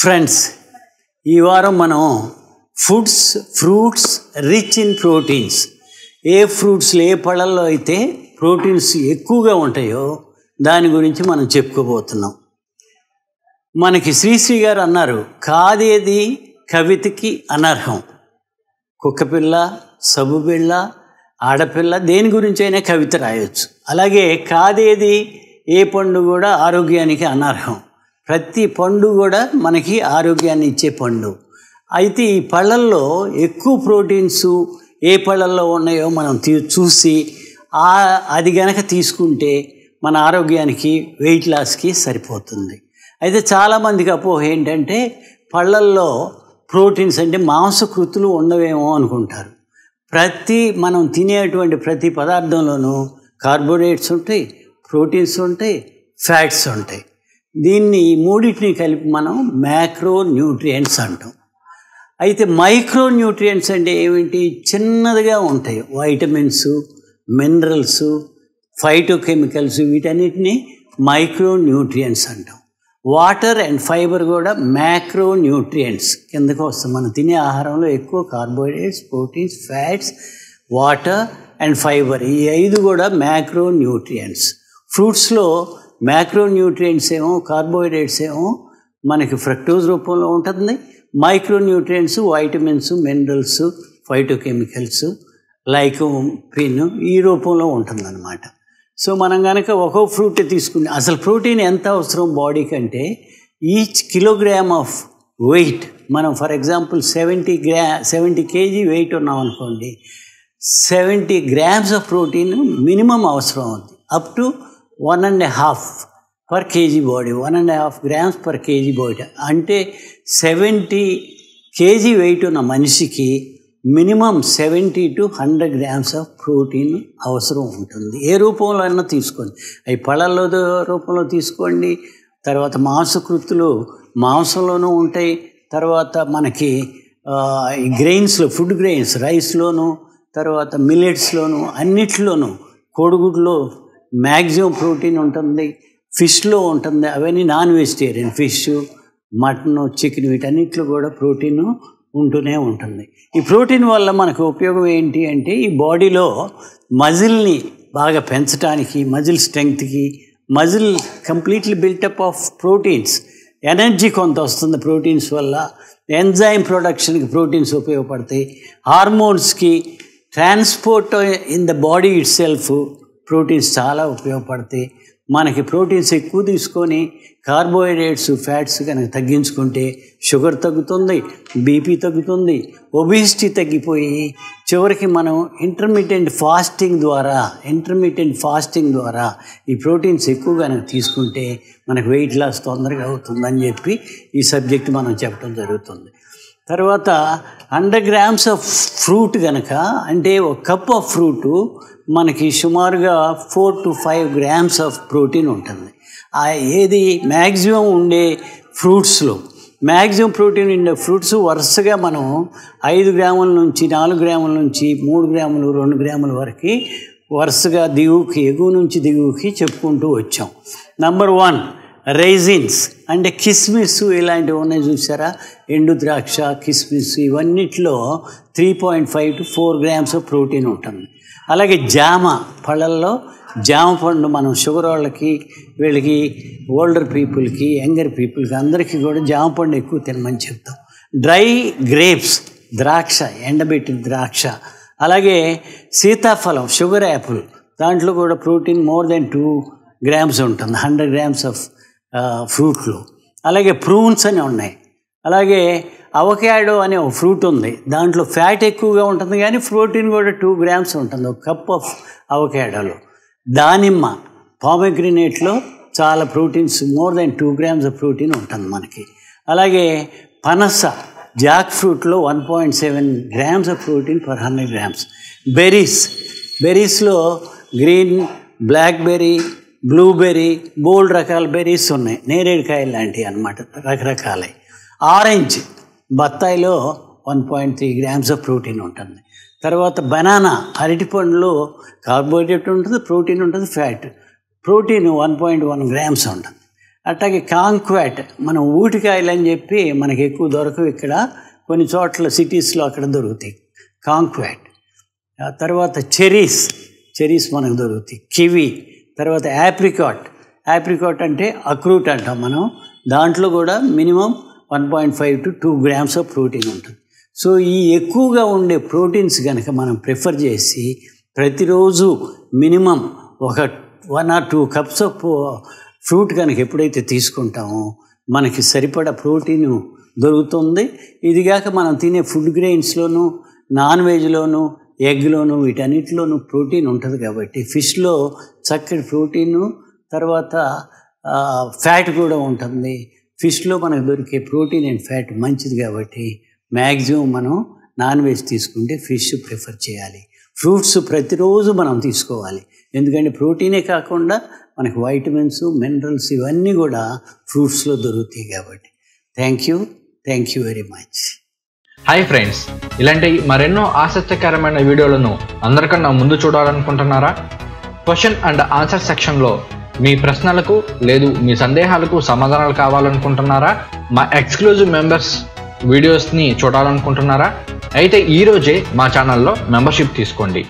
Friends ఈ వారం మనం foods fruits rich in proteins. ఏ ఫ్రూట్స్లో ఏ పళ్ళల్లో అయితే ప్రోటీన్స్ ఎక్కువగా ఉంటాయో దాని గురించి మనం చెప్పుకోబోతున్నాం. మనకి శ్రీశ్రీ గారు అన్నారు కాదేది కవితకి అనర్హం? కుక్కపిల్ల సబుబిళ్ళ ఆడపిల్ల దేని గురించి అయినా కవిత రాయొచ్చు. అలాగే కాదేది ఏ పండు కూడా ఆరోగ్యానికి అనర్హం? ప్రతి పండు కూడా మనకి ఆరోగ్యాన్ని ఇచ్చే పండు. అయితే ఈ పళ్ళల్లో ఎక్కువ ప్రోటీన్స్ ఏ పళ్ళల్లో ఉన్నాయో మనం తీ చూసి అది గనక తీసుకుంటే మన ఆరోగ్యానికి వెయిట్ లాస్కి సరిపోతుంది. అయితే చాలామందికి అపోహ ఏంటంటే పళ్ళల్లో ప్రోటీన్స్ అంటే మాంసకృతులు ఉండవేమో అనుకుంటారు. ప్రతి మనం తినేటువంటి ప్రతి పదార్థంలోనూ కార్బోహైడ్రేట్స్ ఉంటాయి ప్రోటీన్స్ ఉంటాయి ఫ్యాట్స్ ఉంటాయి. దీన్ని మూడింటిని కలిపి మనం మ్యాక్రో న్యూట్రియంట్స్ అంటాం. అయితే మైక్రో న్యూట్రియంట్స్ అంటే ఏమిటి? చిన్నదిగా ఉంటాయి. వైటమిన్స్ మినరల్స్ ఫైటోకెమికల్స్ వీటన్నిటిని మైక్రో న్యూట్రియంట్స్ అంటాం. వాటర్ అండ్ ఫైబర్ కూడా మ్యాక్రో న్యూట్రియంట్స్ కిందకు వస్తాం. మనం తినే ఆహారంలో ఎక్కువ carbohydrates proteins fats water and fibre ఈ ఐదు కూడా మ్యాక్రో న్యూట్రియంట్స్ ఫ్రూట్స్లో మ్యాక్రో న్యూట్రియంట్స్ ఏమో కార్బోహైడ్రేట్స్ ఏమో మనకి ఫ్రక్టోజ్ రూపంలో ఉంటుంది. Micro nutrients vitamins minerals phytochemicals lycopene ఈ రూపంలో ఉంటుందన్నమాట. సో మనం కనుక ఒక్కో ఫ్రూట్ తీసుకుని అసలు ప్రోటీన్ ఎంత అవసరం బాడీకి అంటే ఈచ్ కిలోగ్రామ్ ఆఫ్ వెయిట్ మనం for example seventy gram seventy KG weight ఉన్నాం అనుకోండి seventy grams of protein minimum అవసరం అవుతుంది up to one and half per KG body one and half grams per KG body. అంటే seventy KG weight ఉన్న మనిషికి minimum seventy to hundred grams of protein అవసరం ఉంటుంది. ఏ రూపంలో అయినా తీసుకోండి. అవి పళ్ళల్లో రూపంలో తీసుకోండి. తర్వాత మాంసకృతులు మాంసంలోనూ ఉంటాయి. తర్వాత మనకి ఈ గ్రెయిన్స్లో ఫుడ్ గ్రెయిన్స్ రైస్లోను తర్వాత మిల్లెట్స్లోను అన్నిట్లోనూ కోడిగుడ్లో మ్యాక్సిమం ప్రోటీన్ ఉంటుంది ఫిష్లో ఉంటుంది అవన్నీ non vegetarian fish mutton chicken వీటన్నిటిలో కూడా ప్రోటీన్ ఉంటూనే ఉంటుంది. ఈ ప్రోటీన్ వల్ల మనకు ఉపయోగం ఏంటి అంటే ఈ బాడీలో మజిల్ని బాగా పెంచడానికి muscle స్ట్రెంగ్త్కి muscle completely built up of proteins energy కొంత వస్తుంది ప్రోటీన్స్ వల్ల ఎంజైమ్ ప్రొడక్షన్కి ప్రోటీన్స్ ఉపయోగపడతాయి హార్మోన్స్కి transport in the body itself proteins చాలా ఉపయోగపడతాయి. మనకి ప్రోటీన్స్ ఎక్కువ తీసుకొని కార్బోహైడ్రేట్స్ ఫ్యాట్స్ కనుక తగ్గించుకుంటే షుగర్ తగ్గుతుంది బీపీ తగ్గుతుంది ఒబిసిటీ తగ్గిపోయి చివరికి మనం ఇంటర్మీడియంట్ ఫాస్టింగ్ ద్వారా ఇంటర్మీడియంట్ ఫాస్టింగ్ ద్వారా ఈ ప్రోటీన్స్ ఎక్కువ కనుక తీసుకుంటే మనకు వెయిట్ లాస్ తొందరగా అవుతుందని చెప్పి ఈ సబ్జెక్ట్ మనం చెప్పడం జరుగుతుంది. తర్వాత హండ్రెడ్ గ్రామ్స్ ఆఫ్ ఫ్రూట్ కనుక అంటే ఒక కప్ ఆఫ్ ఫ్రూటు మనకి సుమారుగా four to five grams of protein ఉంటుంది. ఆ ఏది మ్యాక్సిమం ఉండే ఫ్రూట్స్లో మ్యాక్సిమం ప్రోటీన్ ఉండే ఫ్రూట్స్ వరుసగా మనం ఐదు గ్రాముల నుంచి నాలుగు గ్రాముల నుంచి మూడు గ్రాములు రెండు గ్రాముల వరకు వరుసగా దిగువకి ఎగువ నుంచి దిగువకి చెప్పుకుంటూ వచ్చాం. నంబర్ వన్ రైజిన్స్ అంటే కిస్మిస్ ఇలాంటివి ఉన్నాయి చూసారా? ఎండు ద్రాక్ష కిస్మిస్ ఇవన్నిట్లో three point five to four grams of protein ఉంటుంది. అలాగే జామ పళ్ళల్లో జామ పండు మనం షుగర్ వాళ్ళకి వీళ్ళకి ఓల్డర్ పీపుల్కి యంగర్ పీపుల్కి అందరికీ కూడా జామ పండు ఎక్కువ తినమని చెప్తాం. డ్రై గ్రేప్స్ ద్రాక్ష ఎండబెట్టిన ద్రాక్ష అలాగే సీతాఫలం షుగర్ యాపిల్ దాంట్లో కూడా protein more than two grams ఉంటుంది హండ్రెడ్ గ్రామ్స్ ఆఫ్ ఫ్రూట్లు. అలాగే ప్రూన్స్ అని ఉన్నాయి. అలాగే అవకాడో అనే ఒక ఫ్రూట్ ఉంది. దాంట్లో ఫ్యాట్ ఎక్కువగా ఉంటుంది కానీ ప్రోటీన్ కూడా టూ గ్రామ్స్ ఉంటుంది. ఒక కప్ ఆఫ్ అవకాడోలో. దానిమ్మ పామెగ్రినేట్లో చాలా proteins more than two grams of protein ఉంటుంది మనకి. అలాగే పనస jack ఫ్రూట్లో one point seven grams of protein per hundred grams. Berries బెర్రీస్లో green blackberry blueberry బోల్డ్ రకాల బెర్రీస్ ఉన్నాయి. నేరేడుకాయలు లాంటివి అనమాట రకరకాలై orange బత్తాయిలో one point three grams of protein ఉంటుంది. తర్వాత బనానా అరటిపండులో కార్బోహైడ్రేట్ ఉంటుంది ప్రోటీన్ ఉంటుంది fat. Protein one point one grams ఉంటుంది. అట్లాగే కాంక్వాట్ మనం ఊటికాయలు అని చెప్పి మనకి ఎక్కువ దొరకవు ఇక్కడ. కొన్ని చోట్ల సిటీస్లో అక్కడ దొరుకుతాయి కాంక్వాట్. తర్వాత చెరీస్ చెరీస్ మనకు దొరుకుతాయి. కివి తర్వాత యాప్రికాట్ యాప్రికాట్ అంటే అక్రూట్ అంటాం మనం. దాంట్లో కూడా minimum one point five to two grams of protein ఉంటుంది. సో ఈ ఎక్కువగా ఉండే ప్రోటీన్స్ కనుక మనం ప్రిఫర్ చేసి ప్రతిరోజు మినిమం ఒక one or two cups of fruit కనుక ఎప్పుడైతే తీసుకుంటామో మనకి సరిపడా ప్రోటీన్ దొరుకుతుంది. ఇదిగాక మనం తినే ఫుడ్ గ్రెయిన్స్లోను నాన్ వెజ్లోను ఎగ్లోను వీటన్నిటిలోనూ ప్రోటీన్ ఉంటుంది కాబట్టి ఫిష్లో చక్కటి ప్రోటీను తర్వాత ఫ్యాట్ కూడా ఉంటుంది. ఫిష్లో మనకు దొరికే ప్రోటీన్ అండ్ ఫ్యాట్ మంచిది కాబట్టి మ్యాక్సిమం మనం నాన్ వెజ్ తీసుకుంటే ఫిష్ ప్రిఫర్ చేయాలి. ఫ్రూట్స్ ప్రతిరోజు మనం తీసుకోవాలి. ఎందుకంటే ప్రోటీనే కాకుండా మనకు వైటమిన్స్ మినరల్స్ ఇవన్నీ కూడా ఫ్రూట్స్లో దొరుకుతాయి కాబట్టి. Thank you. Thank you very much. Hi friends ఇలాంటి మరెన్నో ఆసక్తికరమైన వీడియోలను అందరికన్నా ముందు చూడాలనుకుంటున్నారా? క్వశ్చన్ అండ్ ఆన్సర్ సెక్షన్లో మీ ప్రశ్నలకు లేదు మీ సందేహాలకు సమాధానాలు కావాలనుకుంటున్నారా? మా ఎక్స్క్లూజివ్ మెంబర్స్ వీడియోస్ని చూడాలనుకుంటున్నారా? అయితే ఈరోజే మా ఛానల్లో మెంబర్షిప్ తీసుకోండి.